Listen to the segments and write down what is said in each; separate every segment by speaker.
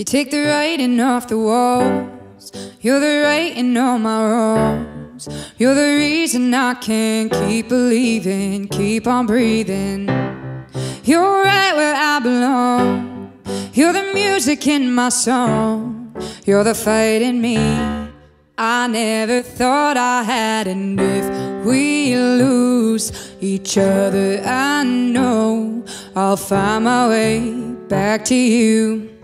Speaker 1: You take the writing off the walls. You're the writing on my wrongs. You're the reason I can't keep believing, keep on breathing. You're right where I belong. You're the music in my song. You're the fight in me. I never thought I had, and if we lose each other, I know I'll find my way back to you.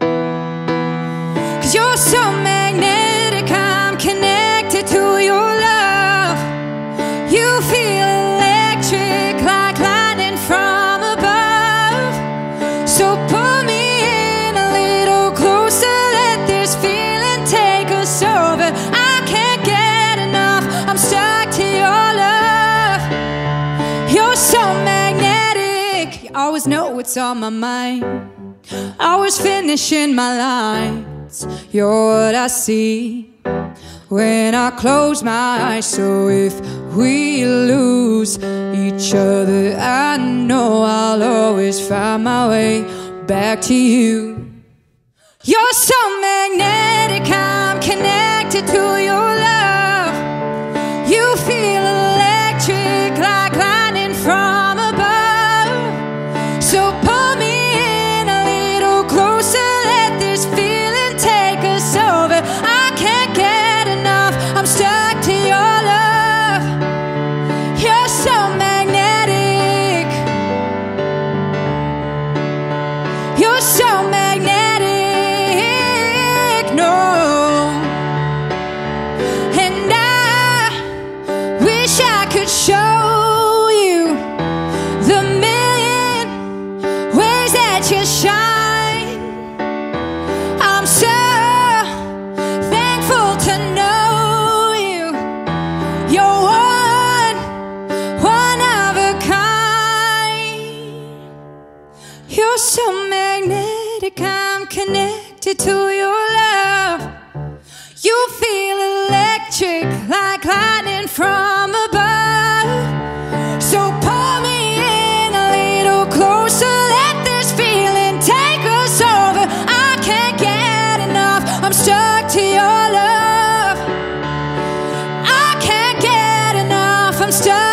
Speaker 1: So pull me in a little closer, let this feeling take us over. I can't get enough, I'm stuck to your love. You're so magnetic, you always know what's on my mind. Always finishing my lines, you're what I see when I close my eyes. So if we lose each other, I know I'll always find my way back to you. You're so magnetic, I'm connected to your show you the million ways that you shine. I'm so thankful to know you. You're one, one of a kind. You're so magnetic, I'm connected to your love. You feel electric like lightning from I'm stuck to your love. I can't get enough. I'm stuck.